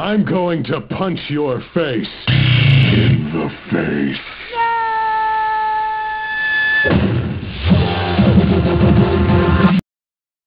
I'm going to punch your face in the face.